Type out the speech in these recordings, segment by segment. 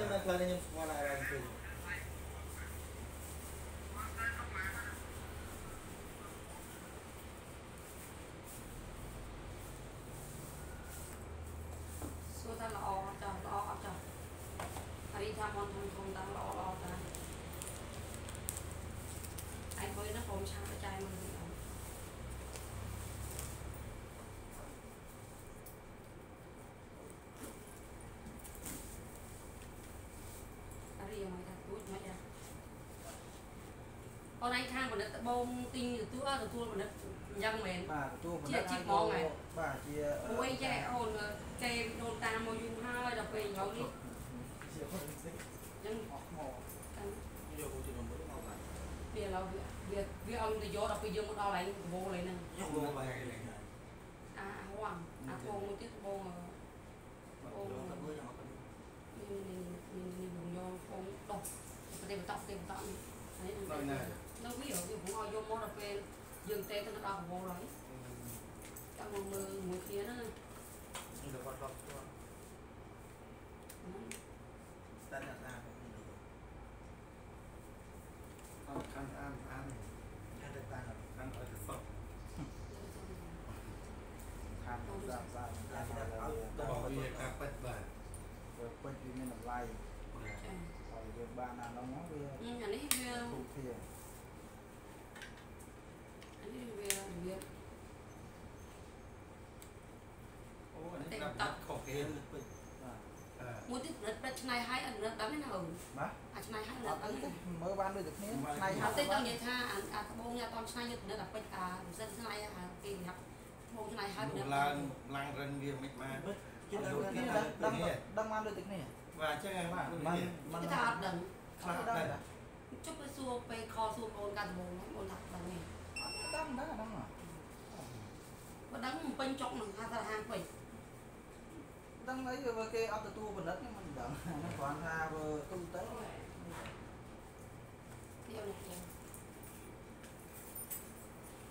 ចឹងនៅផ្លូវនេះខ្ញុំស្គាល់ដែររ៉ានពីសួរថាល្អអត់ចាស់ល្អអត់ចាស់ហើយថាមន់ធំធំតាំងល្អល្អតាឯងមើលណាខ្ញុំឆាបចាយមើលនេះអត់អរិយមកថាទួចមកចាអូ នឯងខាងបណ្ឌិតត្បូងទិញទទួលអត់ទទួលបណ្ឌិតអញ្ចឹងមែនបាទទទួលបណ្ជាឌិតជីឲ្យហ្មងហ៎បាទជាមួយចេះអូនគេដូនតាមមកយូរហើយដល់ពេលយកនេះជាคนស្ទេអញ្ចឹងអស់មកកាន់យកទៅនំមកបាទវាឡើយវាវាឲ្យទៅយកដល់ពេលយើងមកដល់ហើយដបងហើយហ្នឹងយកមកបាទអាហួងអាពងមួយទៀតដបងបាទយកទៅមើលយ៉ាងអត់នេះនេះនេះនេះបងយកពងដោះប្រទេសបន្តប្រទេសបន្តនេះហើយនៅ វាវាបងឲ្យយកមកដល់ពេលយើងទេទៅដល់ដបងហើយចាំមកមើលមួយគ្នាហ្នឹងនេះទៅគាត់ដល់ស្គាល់តែអ្នកស្អាតអត់ខាងអានអានតែតែតាខាងអត់ទៅសក់ គេពេញបាទអឺមួយទៀតផលិតប្រាច់ឆ្នៃឲ្យអត់ដឹងដឹងណាហូនបាទអាឆ្នៃឲ្យអអត់ត់ដឹងអីទេណាមើលបានដូចតែគ្នាថ្ងៃអហាត់ត់ទេទៅទៅនិយាយថាអាអាត្បូងនេះអត់តឆ្នៃយកនៅតែពេជ្រអាមិនសិនឆ្នៃអាគេប្រាប់ត្បូងឆ្នៃឲ្យនោះនៅឡើងឡើងរិនវាមិនបានជិតដល់គ្នាដឹងដឹងដឹងបានដូចតែគ្នាបាទអញ្ចឹងបាទបាទมันគេថាអត់ដឹងខ្លះដឹងដែរជប់ទៅសួរពេលខសួរបងកាត្បូងហ្នឹងបងថាដឹងនេះដឹងដែរដឹងបើដឹងមិនពេញចុកនឹងថាថាហាងពេជ្រ ដឹងអីវាគេអត់ទទួលផលិតហ្នឹងមិនដឹងហ្នឹងគ្រាន់ថាវាទូទៅ ទីអត់ទេ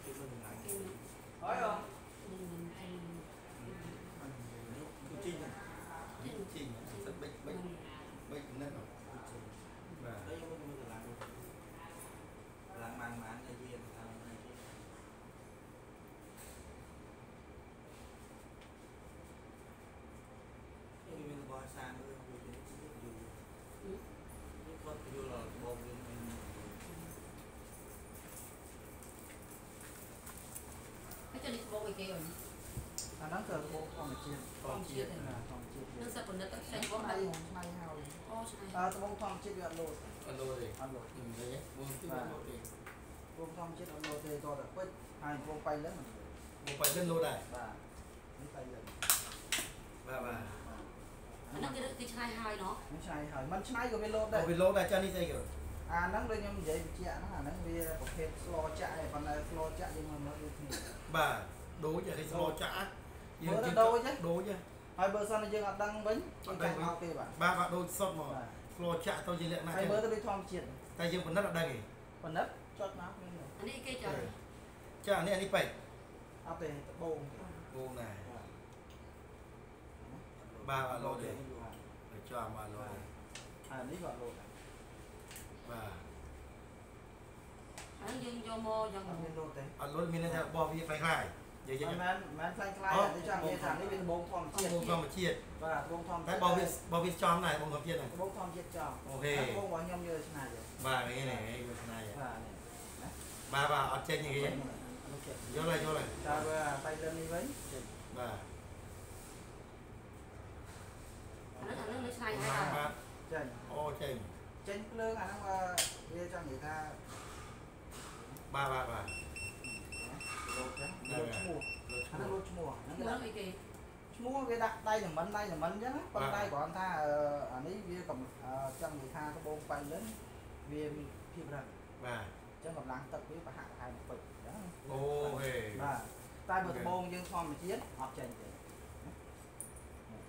គេមិនដឹង គេមិន ហើយអ មិនមិនអី ជីង ទី ជីងសិតបិចបិចបិចនេះបាទ ហើយយើងមើលឡើងឡើងបានបានតែវាថាគេមានរបស់សាងមើលវាទៅយូរនេះគាត់យល់បងវិញ ហើយចុះនេះត្បូងអី គេអត់ អាហ្នឹងគឺរបបធម្មជាតិ ធម្មជាតិទេ ណាធម្មជាតិ នឹងសិតផលិតទៅផ្សេង ឆ្ បង នៃ ដឹង ឆ្នៃហើយ អូឆ្នៃ អើត្បូងធម្មជាតិវាអត់លោត អត់លោទេ អត់លោត ខ្ញុំនិយាយបងទីមកទេ ត្បូងធម្មជាតិអត់លោតទេតតែពេជ្រហើយត្បូងបៃលិន មកបិទទៅលោដែរ បាទនេះបៃលិន បាទបាទ អាហ្នឹងគេគេឆ្នៃហើយเนาะ មិនឆ្នៃហើយមិនឆ្នៃក៏វាលោតដែ អូ រ វាលោដែរចានេះស្អីគេ អាហ្នឹងដូចខ្ញុំនិយាយបញ្ជាក់ហ្នឹងអាហ្នឹងវាប្រភេទស្លចាក់ឯប៉ុន្តែស្លចាក់យើងមកមើលដូចគ្នា បាទ ដូចអានេះស្លចាក់មើលទៅដូចហ៎ដូចហើយបើសិនតែយើងអត់ដឹងវិញយើងចាក់មកគេបាទបាទបាទដូចសុតមកបាទស្លចាក់ទៅជាលក្ខណៈហើយមើលទៅដូចធម្មជាតិតែយើងបណ្ឌិតអត់ដឹងទេប៉ុណ្ណឹងចុចមកមានអានេះគេចាស់ចាអានេះអានេះពេកអត់ទេត្បូងអូណែបាទបាទបាទលោទេបាទចាំបាទលោអានេះក៏លោតដែរបាទអាហ្នឹងយើងយកមកយ៉ាងអត់មានលោតទេអត់លោមានន័យថាបោះវាខ្លាំងៗ និយាយមិនយ៉ាងមែនមិនមែនខ្លាំងខ្លាយតែចាំនិយាយថានេះវាត្បូងធម្មជាតិបងធម្មជាតិបាទត្បូងធម្មតែជាតិបោះវាបោះវាចំដែរបងធម្មជាតិហ្នឹងត្បូងធម្មជាតិចំអូខេត្បូងរបស់ខ្ញុំយកឆ្នៃទេបាទនេះនេះវាស្នាយបាទនេះបាទបាទអត់ចេញទេអយនុចិត្តល់ហើយយល់ហើយតើបើបៃលិននេះវិញចេញបាទអាហ្នឹងអាហ្នឹងនៅឆ្នៃបាហើយទបាទចេញអូចេញចេញភ្លើងអាហ្នឹងវាចង់និយាយថាបាទបាទបាទ លោតចឹងលោតឈ្មោះលើឈ្អាមោះហ្នឹងលោតឈ្មោះហ្នឹងមើលអីគេឈ្មោះវាដាក់ដៃល្មិនដៃល្មិនចឹងប៉ុន្តែគ្រាន់ថាអានេះវាកំចង់និយាយថាត្បូងបៃលិនវាមានភាពរឹងបាទចឹងកម្លាំងទឹកវាប្រហាក់ប្រហែលនឹងពេជ្រចឹងអូខេបាទតែបើត្បូងយើងធម្មជាតិអត់ចេញទេ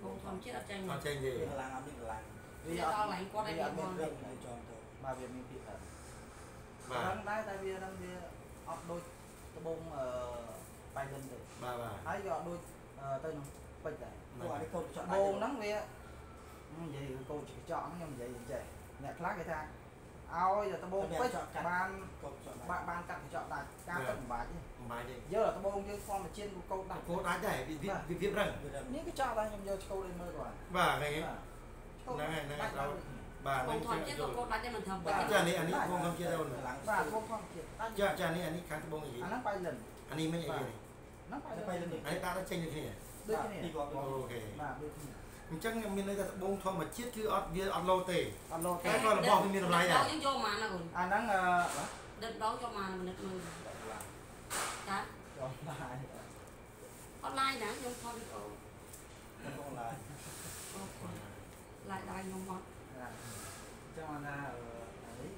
បងធម្មជាតិអត់ចាញ់អត់ចេញទេវាកម្លាំងអត់មានកម្លាំងវាដល់ឡើងគាត់ឲ្យវាវាអត់មមានករឹងនៅចំទៅបាទវាមានភាពរឹងបាទរឹងដែរតែវារឹងវាអត់ដូច ត្បូងអឺបៃលិនទេបាទបាទហើយវាអត់ដូចទៅនឹងពេជ្រដែរហ្នឹងហើយត្បូងហ្នឹងវានិយាយកូនចកចក់ខ្ញុំនិយាយចេះអ្នកខ្លះគេថាឲ្យតែដបងពេជ្របានកបចោលបានបានកាត់កញ្ចក់ដាច់ការទឹកមិនបាច់ទេបំបាយទេយកតែដបងយើងធម្មជាតិកូនដាច់គោដាច់ដែរវាវាវាភាពរឹងវាដឹងនេះកញ្ចក់ដែរខ្ញុំយកឆ្កូតឲ្យមើលគាត់បាទហ្នឹងហើយបាទឆ្កូតហ្នឹងហើយហ្នឹងហើយដាច់ត្រូវ បាទបងហ្នឹងថតជាទៀតក៏កូនដាច់ដែរមិនធ្វើបាចាច់ចានេះអានេះបងខ្ញុំជាដល់ខ្លាំងបាទដបងធម្មជាតិដាច់ចាចានេះអានេះខាងត្បូងអីអាហ្នឹងបៃលិនអានេះមិនអីទេហ្នឹងបៃលិនទៅនេះអានេះដាក់ទៅចេញដូចគ្នាដូចគ្នាពីគាត់អូខេបាទដូចគ្នាអញ្ចឹងមានន័យថាត្បូងធម្មជាតិគឺអត់វាអត់លោទេអត់លោតែទេក៏របស់វាមានតម្លៃដែរយើងយកមកណាកូនអាហ្នឹងអឺដិតដងយកមកមិននឹកមើលចាចូលឡាយអត់ឡាយណាខ្ញុំថតវីដេអូបងឡាយអូខេឡាយដៃខ្ញុំមក បាទចឹងណាអឺអានេះ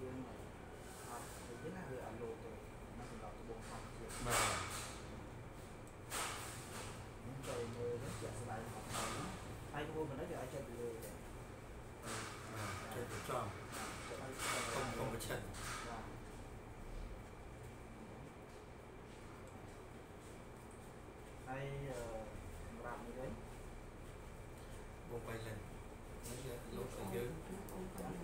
យើងអត់និយាយណាវាអត់លោទេមកសម្រាប់ដបងធម្មជាតិ បាទ ខ្ញុំទៅមើលទៅជាក់ស្ដែងអត់ហើយហើយដបងមិនដែរវាអាចចិត្តទៅលើទេ បាទចិត្តចំ ចិត្តឲ្យ កុំកុំប្រឆិត បាទហើយអឺសម្រាប់នេះវិញ បងបៃលិននេះលោកឲ្យយើង អូនគាត់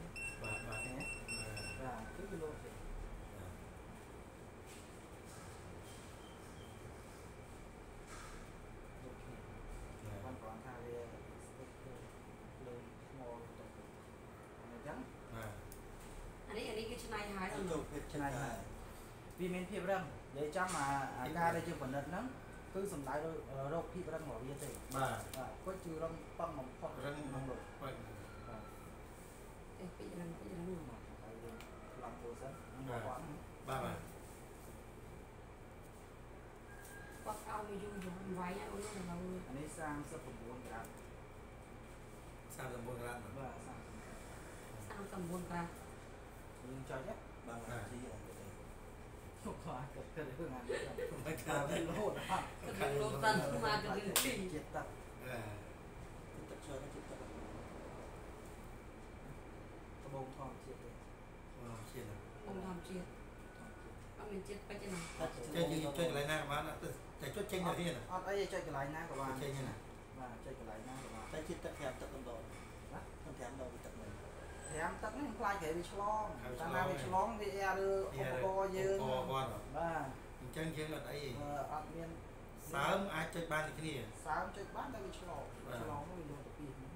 បាទបាទ នេះ បាទ បាទគឺវាលោទេដូចគ្នាបានគ្រាន់ថាវាស្ទើរលើថ្មទៅអញ្ចឹង បាទ អានេះអានេះគេឆ្នៃហើយដល់ ចូលពេទ្យ ឆ្នៃហើយវាមានភាពរឹងនិយាយចំអាអាការដែលយើងផលិតហ្នឹងគឺសំដៅលើរោគភាពរឹងរបស់វាទេបាទបាទគាត់គឺរឹងប៉ឹងបំផុតរឹងក្នុងលោកបាទបាទអេពីរឹងពីរឹងហើយយើងឡំពោសិនមកគាត់ហ្នឹងបាទបាទគាត់ឲ្យមកយូរយូរវាយអូនទៅដល់អានេះ39ក្រាម39ក្រាមបាទបាទ39 39ក្រាមយើងចុចណា បានឡាយជីអត់ទេទុកគាត់គិតគិតរឿងអានេះមិនតែខាតវារហូតដល់គាត់លោកតាន់មកទៅវិញពីជាតិទឹកអឺទឹកឆ្លើយទៅទឹកដបងធម្មជាតិទេអូជាណាបងធម្មជាតិអត់មានជាតិពេជ្រទេណាចេញយើងចុចកន្លែងណាក៏បានតែចុចចេញទៅនេះណាអត់អីចុចកន្លែងណាក៏បានចេញណាបាទចុចកន្លែងណាក៏បានតែជាតិទឹក5ទឹកកំដរណាខ្ញុំ5ដងទឹកមិន ត្រាំទឹកនេះខ្លាចគេវាឆ្លងតែណាវាឆ្លងវាអាឬឧបករណ៍យើងឧបករណ៍គាត់បាទអញ្ចឹងយើងអត់អីអឺអត់មានសើមអាចចុចបានដូចគ្នាសើមចុចបានតែវាឆ្លងឆ្លងនោះវាលោទៅពីហ្នឹង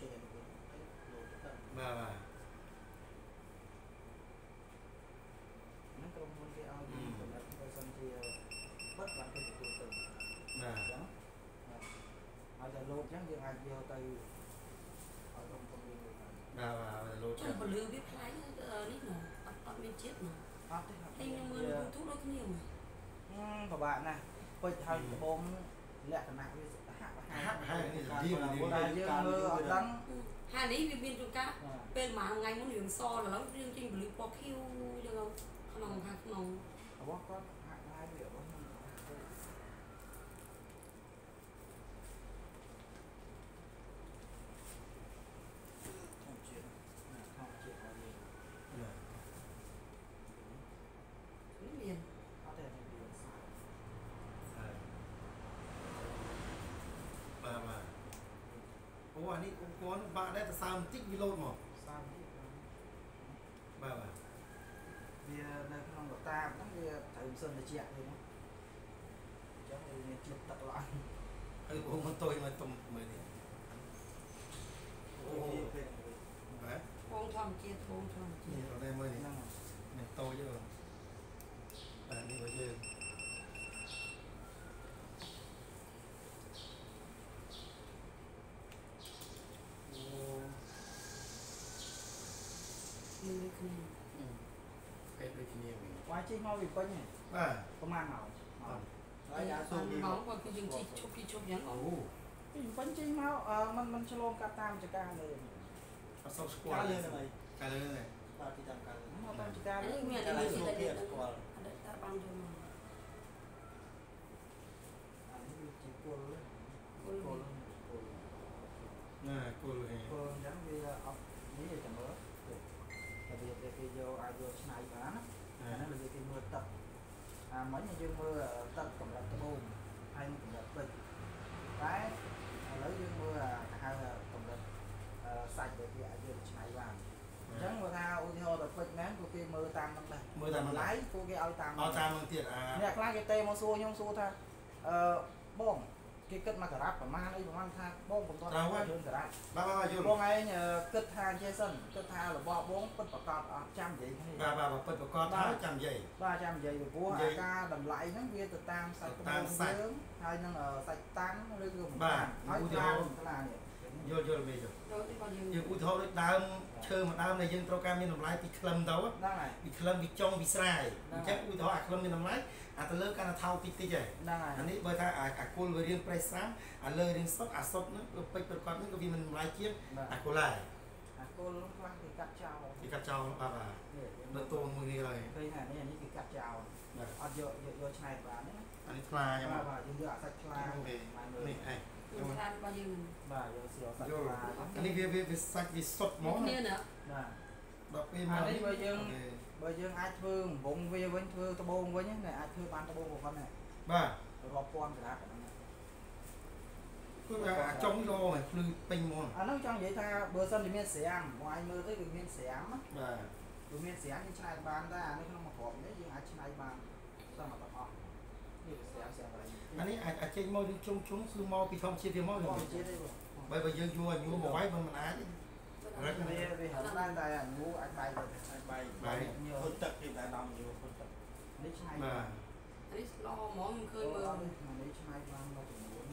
ចេញឲ្យលោកលោទឹក បាទបាទ ហ្នឹងក្រុមហ៊ុនគេឲ្យយើងផលិតបើសិនជាបិទបានគេទទួលទៅ បាទ អញ្ចឹងហើយតែលោតអញ្ចឹងយើងអាចយកទៅឲ្យក្រុមហ៊ុនយើងលើបាន បាទបាទលោត ចុះពលឺវាខ្លាំងនេះណាអត់អត់មានជាតិណា អត់ទេអត់ តែខ្ញុំមើល YouTube ដូចគ្នាមក ពិបាកណាស់ ពេជ្រហើយដបងលក្ខណៈវាហាក់ហាហាក់ហាក់នេះឌីវឌីវតែយើងមើលអត់ដឹងហើយនេះវាមានជួនកាលបាទពេលមួយថ្ងៃមុនរឿងសឥឡូវរឿងចេញពលឺពណ៌ខៀវចឹងក្នុងខាងក្នុងរបស់គាត់ហាក់ហើយវារបស់ខ្ញុំ ខ្ញុំជឿ ធម្មជាតិរបស់យើង នេះមាន អត់ទេវាសា បាទបាទ អូអានេះឧបករណ៍បាក់ដែរតែសើមបន្តិចវាលោតមកសាទៀតបាទបាទវានៅក្នុងកតាហ្នឹងវាត្រូវមិនសិនត្រជាក់ទេណាអញ្ចឹងវាមានជាតិទឹកឡើងហើយបងមិនតុយមកទុំមើលនេះអូពេទ្យបាទបងធម្មជាតិបងធម្មជាតិនេះអត់ទេមើលនេះហ្នឹងនេះតូចទេបងបាទនេះរបស់យើង គ្នា ពេកដូចគ្នាវិញ វាយជិះមកវាពេញហ្នឹង បាទ ប្រហែលម៉ោងម៉ោង ហើយអាសូមពី បងគាត់គឺយើងជីឈប់ពីឈប់យ៉ាងអូ អូ ពីពេញជិះមកអឺมันมันឆ្លងកាត់តាមចការលើ អត់សូវស្គាល់ ការលឿនហ្នឹង កាលឿនហ្នឹង បាទទីតាមការលឿន មកតាមចការ អា លើ នេះមាន តែ តែ ឡើយ មាន សុខ តែ ភាព តែ ស្គាល់ អត់តែបានយកមក អានេះវាជាគល់ គល់ គល់គល់ ណាគល់ហេ គល់អញ្ចឹងវាអត់នេះទេមើល តែវាតែគេយកអាចយកឆ្នៃបានណាអាហ្នឹងវាគេមើលទឹកអាមិញយើងមើលទឹកកម្រិតត្បូងហើយនឹងកម្រិតពេជ្រតែឥឡឡូវយើងមើលអាគេហៅកម្រិតអឺសាច់ដែលគេអាចយកទៅឆ្នៃបានអញ្ចឹងគាត់ថាឧទាហរណ៍ទៅពេជ្រមែនពួកគេមើលតាមហ្នឹងដែរមើលតាមហ្នឹងតម្លៃពួកគេឲ្យតាមអត់តាមនឹងទៀតអាអ្នកខ្លះគេទេមកសួរខ្ញុំសួរថាអឺបង គេគិតមកការ៉ាត់ប្រហែលអីប្រហែលថាបងខ្ញុំតោះថាយើងការ៉ាត់បាទបាទយល់បងឯងអឺគិតថាចេះសិនគិតថារបស់បងពិតប្រកបអត់ចាំនិយាយគ្នាបាទបាទពិតប្រកបថាចាំនិយាយបាទចាំនិយាយពីព្រោះនិយាអាយការតម្លៃហ្នឹងវាទៅតាមសាច់តាមសាច់យើងហើយនឹងអឺសាច់តាំងឬក៏មិនបាទហើយឧទាខ្លាហរណ៍ខ្លានេះ យល់យល់មេយល់ rồi thì còn យើង nhiều ឧទាហរណ៍ដូចដើមឈើមួយដើមដែលយើងត្រូវការមានតម្លៃពីក្លឹមទៅហ្នឹងហើយពីក្លឹមពីចុងពីស្រាយអញ្ចឹងឧទាហរណ៍អាក្លឹមមានតម្លៃអាទៅលើកាន់តែថោកតិចតិចហើយហ្នឹងហើយអានេះបើថាអាអាគុលវារៀងប្រេះស្រាំអាលើរៀងសុតអាសុតហ្នឹងវាពេជ្រប្រកបហ្នឹងក៏វាមានតម្លៃជាងបាទអាគុលដែរអាគល់ខ្លះគេកាត់ចោលគេកាត់ចោលបាទបាទនេះនៅតូនមួយនេះហើយឃើញថានេះអានេះគេកាត់ចោលបាទអត់យកយកយកឆ្នៃបានទេណាអានេះថ្លាខ្ញុំបាទបាទយើងយកអាសាច់ខ្លាអូខេ បានមើលនេះឯង Tôi ra bao nhiêu mình បាទយកសៀវសាច់យល់ខ្លាអានេះវាវាវាសាច់វាសុតហ្មង một niên nữa បាទដល់ពេលអាមកនេះបើយើងអូខេបើយើងអាចធ្វើរង្វង់វាវិញធ្វើដបងវិញណាអាចធ្វើបានដបងប៉ុណ្ណឹងបាទរាប់ពាន់ក្រាបប៉ុណ្ណឹងគឺអាចុងលោហ្នឹងភ្លឺពេញហ្មងអាហ្នឹងចង់និយាយថាបើសិនជាមានស្រាមបងឯងមើលទៅគឺមានស្រាមណាបាទគឺមានស្រាមយើងឆ្នៃបានតែអានេះក្នុងមួយគ្រាប់នេះយើងអាចឆ្នៃបានតាមទាំងអស់ អានេះអាចអាចចេញមកជុំជុំគឺមកពីធម្មជាតិវាមកបហ្នឹងងជាតិទេបងបើបើយើងយួរញួរមកវាយមិនមិនអាចទេវាវាហៅបានតែអាញូអាចបែកទៅអាចបាយបាយញើហ៊ុនទឹកគេតែដំយូរហ៊ុនទឹកនេះឆ្នៃបាទ đấy lo món mình ឃើ khơi ញមើល mờ នេះឆ្នៃបានមួយចំនួន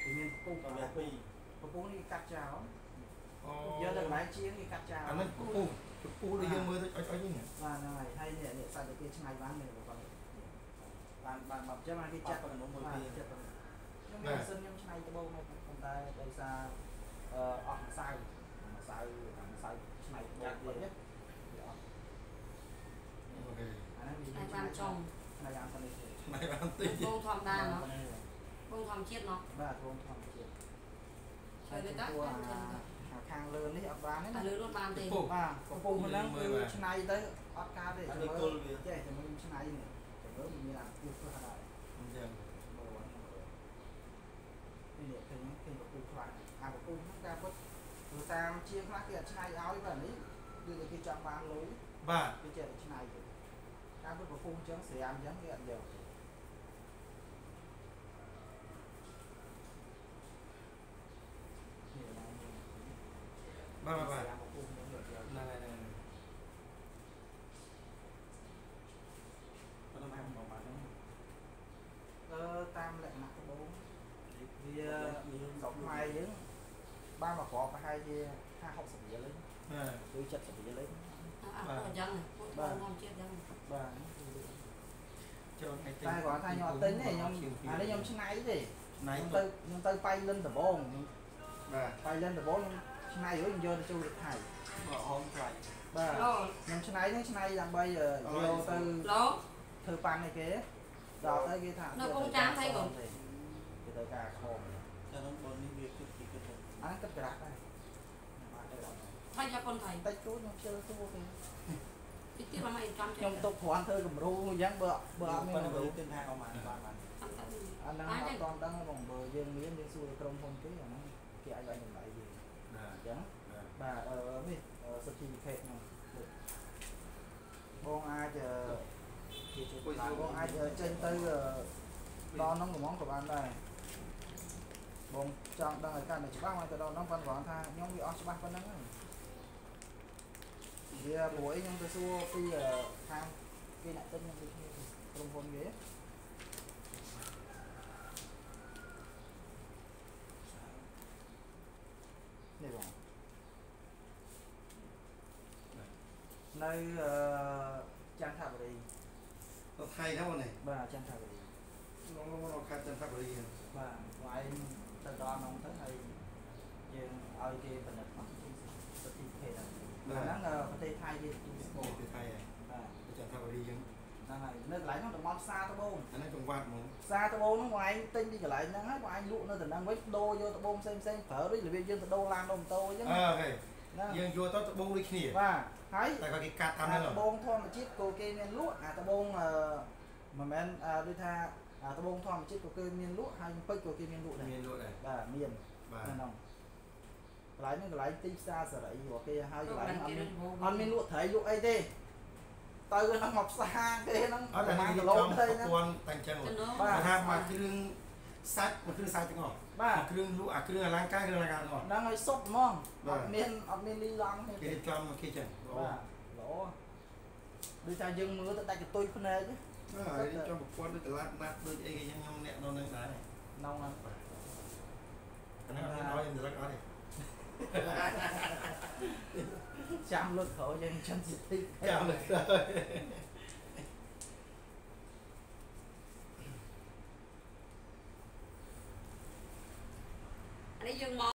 គឺមានពុកដល់វាពីរពពុះនេះកាត់ចោលអូយកទៅកន្លែងជាងគេកាត់ចោលអានេះពពុះពពុះដែលយើងមើលទៅអុចអុចនេះបាទហ្នឹងហើយហើយនេះនេះសាច់ដែលគេឆ្នៃបានមានបង ប្អូនបានបានមកចឹងគេចាចាត់ត់ប៉ុណ្ណឹងមួយបាទពីរចាត់ប៉ុណ្ណឹងខ្ញុំមានម៉ាស៊ីនខ្ញុំឆ្នៃដបងមកប៉ុន្តែដោយសារអឺអស់ម្សៅម្សៅអាម្សៅឆ្នៃដបងទៀតនេះវាអត់អូខេអាហ្នឹងវា ai ban trong ឆ្នៃអានទៅនេះឆ្នៃបានតិច bông thòm đa nó bông thòm chiết nó បាទរងធម្មជាតិ chơi với tắt អាខាងលើនេះអត់បានទេ à ណា lưới luôn bàn thì ពុះបាទកំពុងហ្នឹងគឺឆ្នៃទៅអត់កើតទេអាចាំនេះមើគុលលវាចេះចាំមើលខ្ញុំឆ្នៃនេះ ចាំមើលមានអាពុះខ្លះដែរអញ្ចឹងមើលហ្នឹងមើលនេះឃើញឃើញកំពុះខ្លះអាកំពុះហ្នឹងការពិតព្រោះតាមជាងខ្លះគេអត់ឆ្នៃឲ្យបាទនេះគឺតែគេចង់បានលុយ បាទ គេចេះតែឆ្នៃទៅការពិតកំពុះអញ្ចឹងស្រាមអញ្ចឹងគេអត់យកទេនេះណានេះ បាទបាទបាទ ស្រាមកំពុះអញ្ចឹងយកយក ហ្នឹងហើយហ្នឹងហើយ ប៉ុន្តែមិនប្រហែលហ្នឹង អឺតាមលក្ខណៈដបងវា មាន ស្រុកខ្មែរយើងបានមកក្របប្រហែលជា50 60រៀលទេ បាទ ឬ70រៀលទេ à có dân này bông thòm chiết dân បាទ ចូលឲ្យទិញ តែគាត់ថាខ្ញុំអត់ទិញទេខ្ញុំអានេះ ខ្ញុំឆ្នៃទេណៃខ្ញុំទៅទៅខ្ញុំទៅបៃលិនដំបងខ្ញុំបាទបៃលិនដំបងខ្ញុំឆ្នៃរួចខ្ញុំយកទៅចូលទៅថៃបើហមខ្លាញ់បាទ lo ខ្ញុំឆ្នៃហ្នឹងឆ្នៃដើម្បីយកទៅ lo ធ្វើប៉ាំងឲ្យគេដល់ទៅគេថានៅកងចាមថៃកូនគេទៅការខំតែក្នុងបននេះវាគិតពីគិតទៅអាហ្នឹងគិតក្រាស់ដែរបាទទៅដល់ thay cho con thầy តិចតួចខ្ញុំជឿទួគេ cái tiết là mày trăm ខ្ញុំ triệu ទុកគ្រាន់ធ្វើគំរូអញ្ចឹងបើបើអត់មានប៉ុន្តែគំរូគិតថាអស់បានបានបាន trăm tấn អាហ្នឹងអ ai ត់ đây តន់ដឹងទេបងបើយើងមានយើងសួរក្រុមហ៊ុនគេអាហ្នឹងគេអាចឲ្យតម្លៃយើងបាទអញ្ចឹងបាទបាទអឺនេះ certificate ហ្នឹងបងអាចអឺជាជួយបងអាចចេញទៅដល់ហ្នឹងហ្មងក៏បានដែរបងចង់ដឹងឲ្យកាន់តែច្បាស់មកទៅដល់ហ្នឹងប៉ុន្តែគាត់ថាខ្ញុំវាអស់ច្បាស់ប៉ុណ្ណឹងហើយវាព្រោះអីខ្ញុំទៅសួរពីខាងគេអ្នកទិញខ្ញុំដូចគ្នាក្រុមហ៊ុនគេនេះបង នៅអឺចន្ទបុរីទៅថៃទៅនេះបាទចន្ទបុរីឡងឡងឡងខាត់ចន្ទបុរីបាទវាយទៅដល់ហ្នឹងទៅហើយយើងឲ្យគេផលិតមកទីស្ទីភេទហ្នឹងហ្នឹងប្រទេសថៃគេទូស្គាអូល់ទៅថៃហើយបាទទៅចន្ទបុរីយើងហ្នឹងហើយនៅកន្លែងហ្នឹងតំបន់ផ្សារត្បូងអានេះចង្វាត់ហ្មងផ្សារត្បូងហ្នឹងបងឯងទិញពីកន្លែងហ្នឹងហើយបងឯងលក់នៅតំណឹងវិញដូរយកត្បូងផ្សេងផ្សេងប្រើដូចរបៀបយើងទៅដូរឡានដូរម៉ូតូអញ្ចឹងអើហេហ្នឹង យើងយកទៅត្បូងដូចគ្នាបាទហើយតែគាត់គេកាត់តាមអាហ្នឹងត្បូងធម្មជាតិក៏គេមានលក់អាត្បូងអឺមិនមែនអឺដូចថាអាត្បូងធម្មជាតិក៏គេមានលក់ហើយពេជ្រក៏គេមានលក់ដែរមានលក់ដែរបាទមានអបាទនៅក្នុងកន្លែងហ្នឹងកន្លែងទីផ្សារសេរីរបស់គេហើយកន្លែងហ្នឹងអត់មានអអត់មានលក់ត្រីលក់អីទេទៅហ្នឹងមកផ្សារគេហ្នឹងអត់តែប្រហែលនេះគីគីឡូឡូទេទៅហ្នឹងហ្នឹងតែអញ្ចឹងចំណូលបាទថាមកគ្រឿងសាច់មកគ្រឿងសាច់ទាំងអស់ បាទគ្រឿងលក់អាគ្រឿងអលង្ការគ្រឿងអលង្ការទាំងអស់ហ្នឹងហើយសុទ្ធហ្មងបាទអត់មានអត់មានលីឡង់ទេគេរៀបចំមកគេចឹងអូបាទល្អដូចថាយើងមើលទៅដាច់កតុយភ្នែកបាទរៀបចំប្រព័ន្ធដូចតឡាត់ណាត់ដូចអីគេចឹងខ្ញុំអ្នកនៅនឹងដែរក្នុងហ្នឹងអាហ្នឹងអត់មានឲ្យរំលឹកអត់ទេចាំលើកក្រោយយើងចាំសិទ្ធិចាំលើក Để 吗